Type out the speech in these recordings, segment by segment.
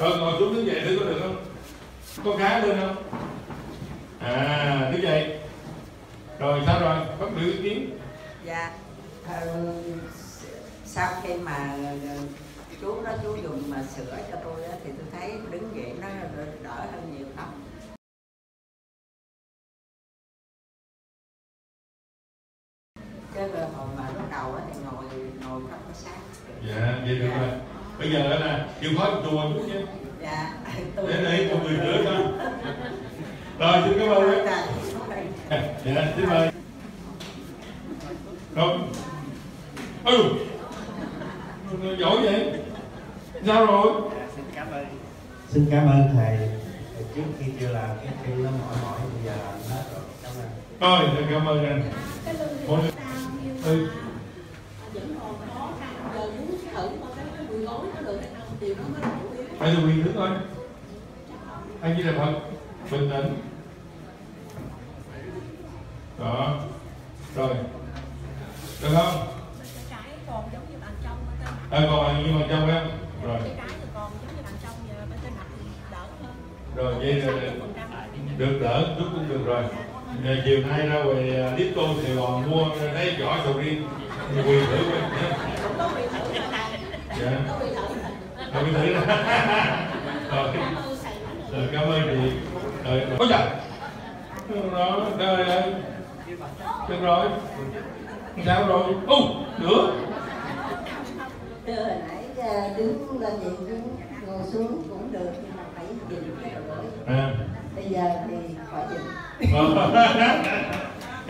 rồi ngồi xuống đứng dậy thử có được không? Có khá lên không? À đứng dậy. Rồi sao rồi? Phát biểu ý kiến. Dạ. Ờ, sau khi mà ờ, chú đó chú dùng mà sửa cho tôi á, thì tôi thấy đứng dậy nó đỡ hơn nhiều lắm. Chứ rồi hồi mà lúc đầu thì ngồi ngồi không có sáng. Dạ vậy được rồi bây giờ là chịu khó chùa chút chứ. Dạ để để cho người nữa thôi. Rồi xin cảm ơn đấy trời, dạ xin mời. Rồi. Ừ. Giỏi vậy. Sao rồi? Xin cảm ơn. Thầy. Trước khi chưa làm cái chân nó mỏi mỏi bây giờ làm hết rồi. Cảm ơn. Rồi xin cảm ơn anh. Ủa, ừ vẫn còn khó khăn giờ muốn thử mà cái cái mùi gối nó được hay không mới từ quyền thức thôi. Anh như là phật. Bình tĩnh. Đó. Rồi. Được không? Cái trái còn giống như bàn trong bên trên mặt à, còn như mà trong em? Rồi. Cái trái thì còn giống như bàn trong bên trên mặt thì đỡ hơn rồi vậy là được đỡ chút cũng được rồi. Giờ chiều nay ra về à, tiếp Lipto Sài Gòn mua thấy vỏ sầu riêng. Quyền thử coi nhé. có bị thử rồi dạ có bị thử rồi quyền thử rồi cảm ơn rồi cảm ơn chị rồi có chặt đó rồi, ơi được rồi sao rồi ô nữa Thưa hồi nãy đứng lên vậy đứng ngồi xuống cũng được nhưng mà phải dừng cái đầu gối à bây giờ thì phải dừng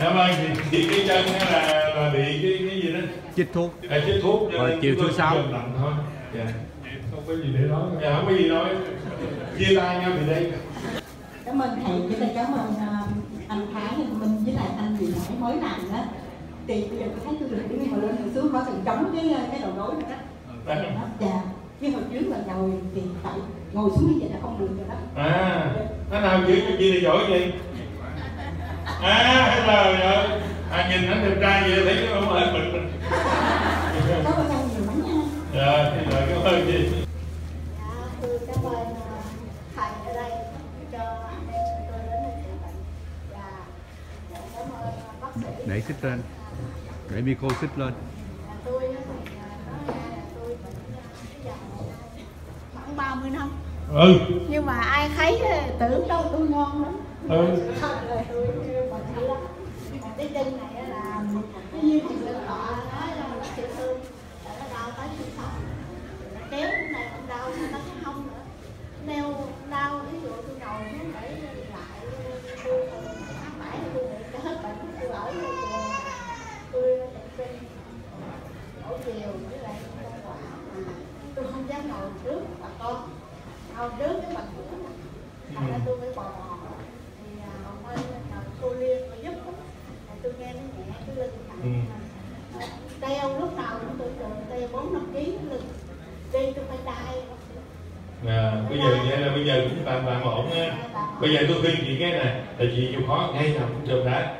cảm ơn. Chị chị cái chân là là bị cái cái gì đó. Chích thuốc. À, chích thuốc. Cho Rồi, chiều thứ sáu. thôi. Dạ. Không có gì để nói. Dạ không có gì nói. Chia tay nhau thì đây. Cảm ơn thầy. Với lại cảm ơn ờ, anh Thái anh Minh với lại anh gì nãy mới làm đó. Thì bây giờ tôi thấy tôi được đứng ngồi lên ngồi xuống có cần chống cái cái đầu gối nữa đó. Dạ. Chứ hồi trước là ngồi thì phải ngồi xuống như vậy là không được rồi đó. À nó nào giữ cho chị thì giỏi gì à hết lời rồi. À nhìn anh đẹp trai vậy thấy nó không hết mình mình. Cảm ơn anh nhiều lắm nha. Dạ thì lời cảm ơn chị Dạ, tôi cảm ơn thầy ở đây cho anh em tôi đến đây chữa bệnh và dạ, cảm ơn bác sĩ. Để xích lên. Để micro xích lên. Dạ, cái dòng khoảng 30 năm ừ nhưng mà ai thấy ờ, tưởng đâu tôi ngon lắm ừ cái chân này là như chị lên tọa nói là nó chịu thương là nó đau tới xương sống nó kéo cái này cũng đau nó tới cái hông nữa neo đau ví dụ tôi ngồi xuống để lại tôi tháng bảy tôi bị cái hết bệnh tôi ở tôi định kinh mỗi chiều với lại tôi không dám ngồi trước bà con ngồi trước cái bàn cửa này thành ra tôi phải bò. Thì à, ông ơi nhờ cô liên cô giúp á. Tôi nghe nó nhẹ cái lưng Ừ. nặng đeo lúc nào cũng tôi trường đeo bốn năm ký cái lưng. Đi tôi phải đai. À, bây giờ vậy là bây giờ cũng tạm tạm ổn nha. Bây giờ tôi khuyên chị cái này là chị chịu khó ngay nào cũng trường đá.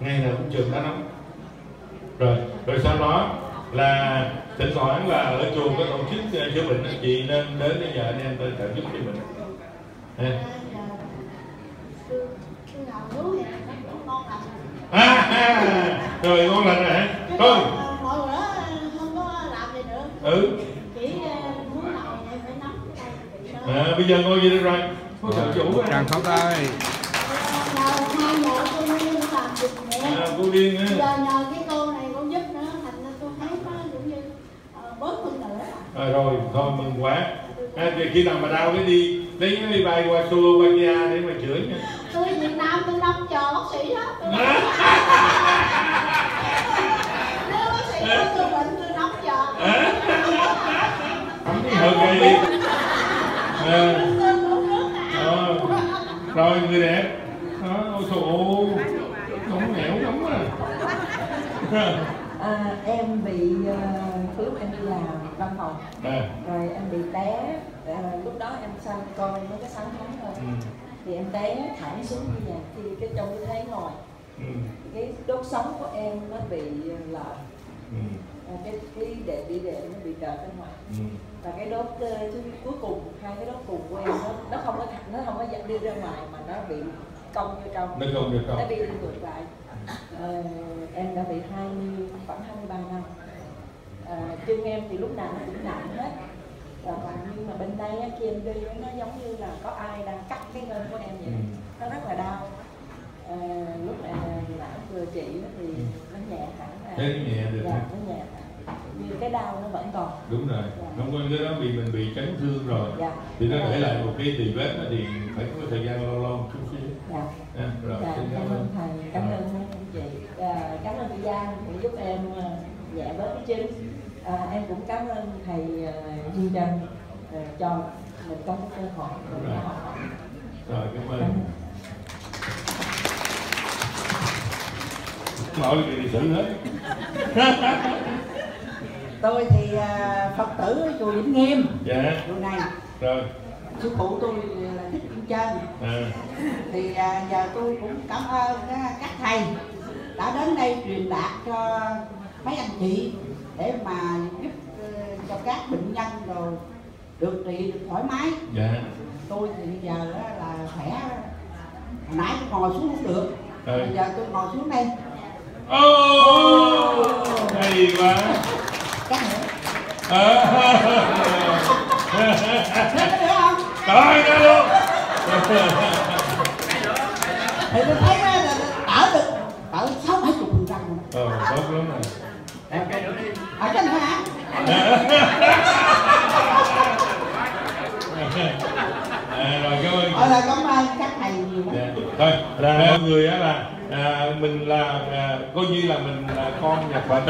Ngay nào cũng trường đá nóng. Rồi rồi sau đó là thỉnh thoảng là ở chùa có tổ chức ờ, chữa bệnh á, chị nên đến để nhờ anh em tôi trợ giúp cho mình ha. à, à, rồi ngon lành rồi hả? Thôi. mọi bữa không có làm gì nữa ừ. Chỉ à, muốn ngồi vậy phải nắm cái đó à, bây giờ ngồi vậy được rồi có tự chủ việc nhẹ à, cô điên á giờ nhờ cái cô này cô giúp nữa thành ra tôi thấy nó giống như ờ, bớt hơn nữa à, rồi thôi mừng quá. À, thì khi nào mà đau cái đi lấy cái đi bay qua Slovakia để mà chữa nha. Tôi Việt Nam tôi đóng chờ bác sĩ đó. Tôi đóng nếu bác sĩ nói tôi bệnh tôi đóng chờ. Hơn gây đi. À, ờ, rồi người đẹp. Đó ôi trời ơi. Không nghèo lắm à à, em bị uh, lúc em đi làm văn phòng. À, rồi em bị té à, lúc đó em sanh con mới có sáu tháng thôi. Ừ, thì em té thẳng xuống như vậy thì cái trong cái thế ngồi. Ừ, cái đốt sống của em nó bị lệch. Ừ. cái cái đệ đi đệ nó bị trợt ra ngoài. Ừ. và cái đốt thứ cuối cùng hai cái đốt cùng của em nó nó không có nó không có đi ra ngoài mà nó bị cong vô trong. Nó cong vô trong. Nó bị đi ngược lại. À, em đã bị hai khoảng 23 năm. À, chân em thì lúc nào nó cũng nặng hết. Và nhưng mà bên đây khi em đi nó giống như là có ai đang cắt cái ngân của em vậy. Ừ. nó rất là đau. À, lúc mà lão vừa trị thì ừ. nó nhẹ hẳn là thế nhẹ được dạ, nó nhẹ nhưng cái đau nó vẫn còn. Đúng rồi. Dạ. không có cái đó bị mình bị chấn thương rồi. Dạ. thì nó để lại một cái tỳ vết thì phải có thời gian lâu lâu chút xíu. Dạ. À, rồi. Dạ, cảm ơn thầy cảm ơn anh chị à, cảm ơn chị Giang để giúp em nhẹ bớt cái chân à, em cũng cảm ơn thầy uh, Duy Trân uh, cho mình có cái cơ hội rồi. cảm ơn. Mọi gì xử hết tôi thì phật tử ở chùa vĩnh nghiêm. Dạ. Chùa này. Rồi. Sư phụ tôi là thích kim chân à. thì giờ tôi cũng cảm ơn các thầy đã đến đây truyền đạt cho mấy anh chị để mà giúp uh, cho các bệnh nhân rồi được trị được thoải mái. Dạ. Tôi thì giờ là khỏe. Hồi nãy tôi ngồi xuống không được. Ừ. bây giờ tôi ngồi xuống đây. Ô oh, hay quá. Chắc nữa. Rồi ra luôn Thì tôi thấy Ở trên hả? à, rồi cảm ơn các thầy dạ. thôi là mọi người á là à, mình là à, coi như là mình là con nhật bệnh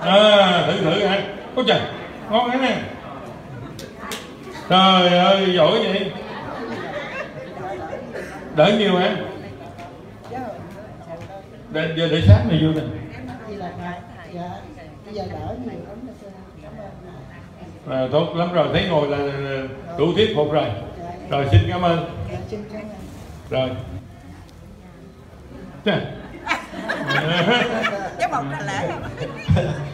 à, thử thử hả? Có trời ngon cái nè trời ơi giỏi vậy. Đỡ nhiều hả để, giờ để sáng này vô nè. À, tốt lắm rồi thấy ngồi là đủ thuyết phục rồi. Rồi xin cảm ơn. Rồi. Cái một là lễ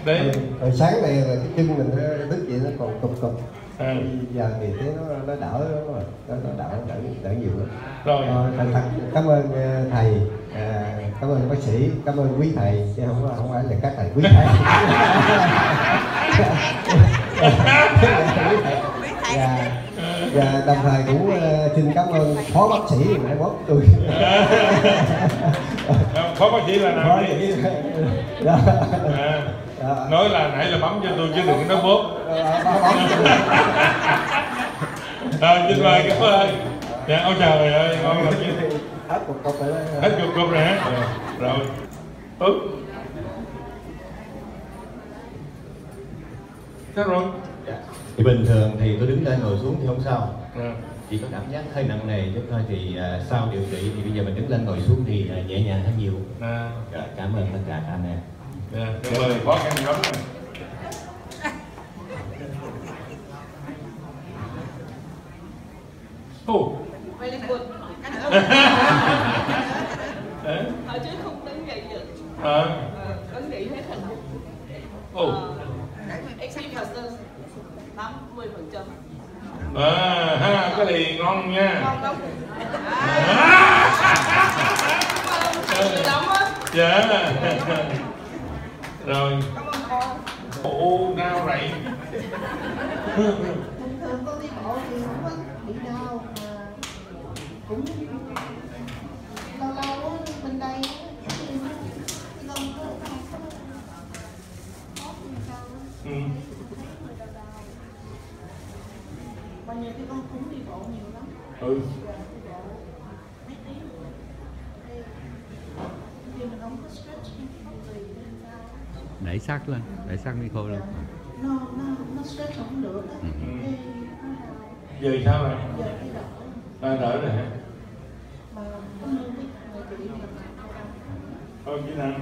đấy. Hồi sáng này là cái chân mình đứng vậy nó còn cục cục. À. giờ thì thấy nó nó đỡ rồi. Nó, nó đỡ đỡ đỡ nhiều lắm. Rồi. Thật, thật cảm ơn ờ, thầy à, cảm ơn bác sĩ cảm ơn quý thầy chứ không không phải là các thầy quý thầy. Và và đồng thời cũng uh, xin cảm ơn phó bác sĩ mai mốt tôi phó bác sĩ là nào đi đó. À, đó. nói là nãy là bấm cho tôi chứ đừng nói bóp. Rồi xin mời cảm ơn. Dạ ôi trời ơi ngon lắm chứ hết cục cục rồi hết cục cục rồi hả? Rồi. Ừ sao rồi. Thì bình thường thì tôi đứng lên ngồi xuống thì không sao. À. chỉ có cảm giác hơi nặng nề chút thôi thì uh, sau điều trị thì bây giờ mình đứng lên ngồi xuống thì uh, nhẹ nhàng hơn nhiều. À. Rồi, cảm ơn tất cả anh em. Yeah, cảm ơn. Khó khăn lắm Oh. Very good. Ở trước không đứng dậy được. À. Ấn nghĩ hết thành. Oh. Uh, exercise 50 phần trăm à này ngon nha dạ. Rồi. Ồ đau thường thường con đi bộ thì không có bị đau mà cũng lâu lâu á bên đây ừ. mà nhiều khi con cũng đi bộ nhiều lắm. Ừ. Đẩy sát lên đẩy sát micro lên nó nó nó stretch không được ừ. giờ sao rồi? Giờ thì đỡ à, đỡ rồi hả? Mà có người chị thôi chị nào?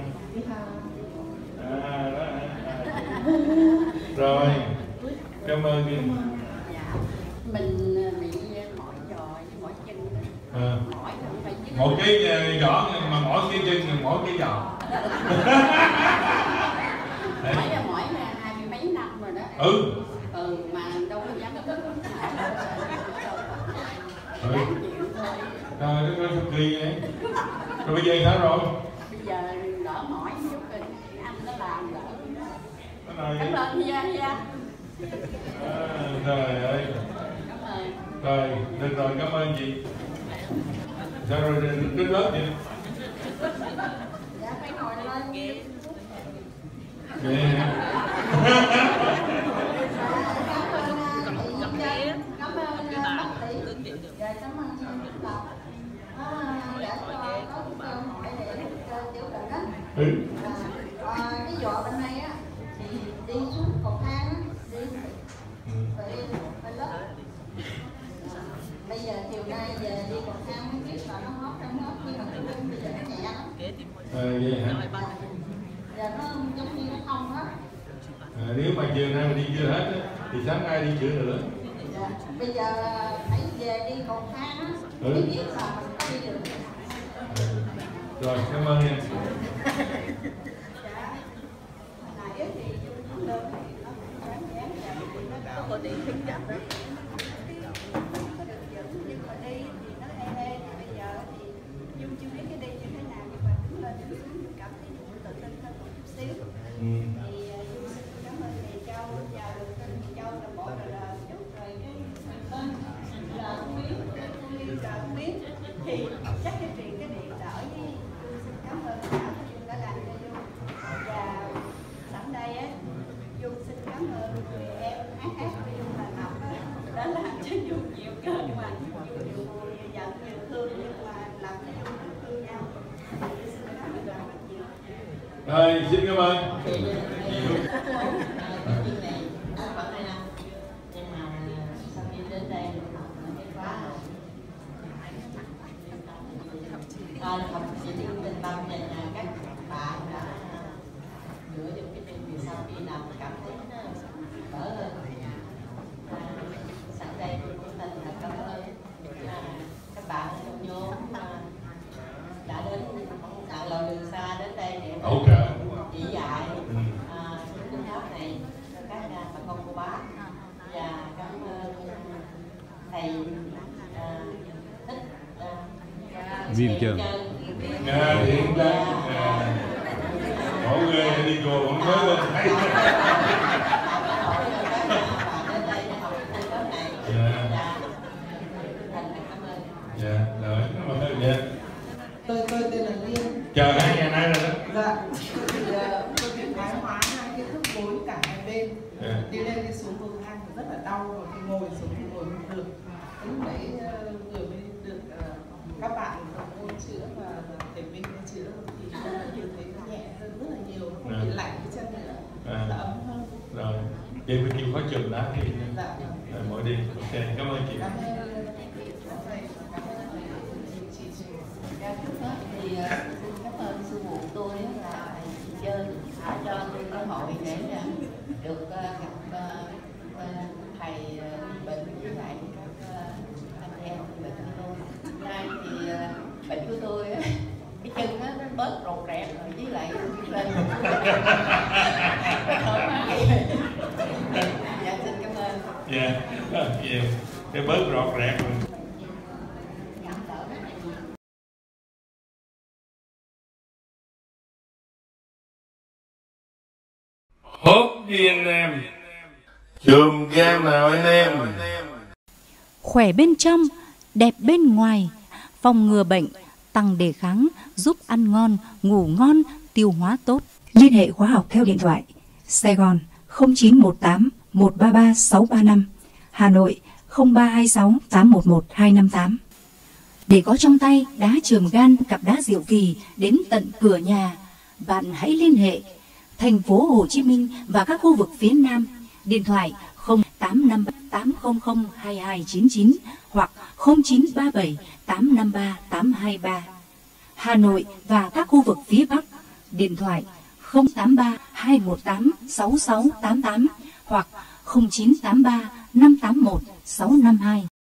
À đó à, rồi. Cảm ơn chị mình bị mỏi giò với mỏi chân. À. mỏi thì phải dứt một cái giỏ mà mỗi cái chân mỗi cái giỏ phải là mỗi là hai mươi mấy năm rồi đó. Ừ. Ừ mà đâu có dám ừ. Trời đất ơi, thật kỳ vậy. Rồi bây giờ sao rồi? Bây giờ đỡ mỏi chút rồi Anh nó làm đỡ Cảm ơn Hia à, Trời ơi Rồi, được rồi, cảm ơn chị. Sao rồi, đứng lớp vậy? Dạ, phải ngồi lên. Vậy cảm ơn bác sĩ dạ cảm ơn chị Lộc đã cho có cơ hội để được chữa bệnh đó ừ. à, cái vợ bên này á thì đi xuống cầu thang á đi phải phải lớp bây giờ chiều nay về đi cầu thang không biết là nó hót không hót nhưng mà cái lưng bây giờ nó nhẹ lắm. À, vậy hả? giờ nó giống như nó không hết à, nếu mà chiều nay mà đi chưa hết thì sáng nay đi chữa nữa dạ. bây giờ phải về đi cầu thang á ừ. mới biết là mình có đi được. Rồi cảm ơn em. Có điện khuyến chấp đó Ừ. thì uh, xin cảm ơn thầy Châu và được tên thầy Châu là mỗi là chút rồi cái tên là không biết không biết là không biết thì chắc cái chuyện cái điện đỡ với tôi xin cảm ơn cả Dung đã làm cho Dung. Và sẵn đây á Dung xin cảm ơn người em hát hát của Dung là Ngọc á. Đã làm cho Dung nhiều cơn mà Dung nhiều giận nhiều thương nhưng mà làm cho Dung rất thương nhau. Xin cảm ơn rất nhiều. Rồi xin cảm ơn con học chỉ tin tình tâm dành các bạn đã giữa được cái chuyện vì sau khi làm cảm thấy đỡ hơn à, sẵn đây tôi cũng tình là cảm ơn à, các bạn trong nhóm à, đã đến đã lội đường xa đến đây để chỉ dạy à, phương pháp này cho các à, bà con cô bác và cảm ơn thầy à, thích à, Viêm chân Nga hiện chân Ngộ ghê đi chùa cũng nhớ lên thấy Dạ, rồi, cảm ơn dạ. Tôi tôi tên là Liên. Chờ hai ngày nay rồi đó. Dạ. Thì tôi bị thoái hóa hai cái khớp gối cả hai bên. Dạ. Đi lên đi xuống cầu thang rất là đau rồi thì ngồi xuống thì ngồi không được. Lúc đấy vừa mới được các bạn ôn chữa và thầy Minh chữa thì đã thấy nó nhẹ hơn rất là nhiều, không bị lạnh cái chân nữa. À. Nó ấm hơn. Rồi, vậy mình chịu khó chừng đã thì Dạ. rồi, mỗi đêm. Ok, cảm ơn chị. Cảm ơn thầy. Cảm ơn thầy. Chị chị. thì uh, xin cảm ơn sư phụ tôi là thầy chị chơi đã cho tôi cơ hội để uh, được uh, gặp uh, uh, thầy uh, bệnh với lại các uh, anh em bệnh của tôi nay thì uh, bệnh của tôi uh, cái chân nó, nó bớt rột rẹt rồi với lại lên thoải mái dạ xin cảm ơn Dạ, dạ. Rẹt rồi. Hốt đi anh em. Chùm game nào anh em? Khỏe bên trong, đẹp bên ngoài. Phòng ngừa bệnh, tăng đề kháng Giúp ăn ngon, ngủ ngon, tiêu hóa tốt. Liên hệ khóa học theo điện thoại. Sài Gòn 0918 133 635 Hà Nội 0326 811 258 Để có trong tay đá trường gan cặp đá diệu kỳ đến tận cửa nhà, bạn hãy liên hệ thành phố Hồ Chí Minh và các khu vực phía Nam. Điện thoại 0858002299 hoặc 0937 853 823. Hà Nội và các khu vực phía Bắc. Điện thoại 083 218 6688 hoặc 0983 581 652.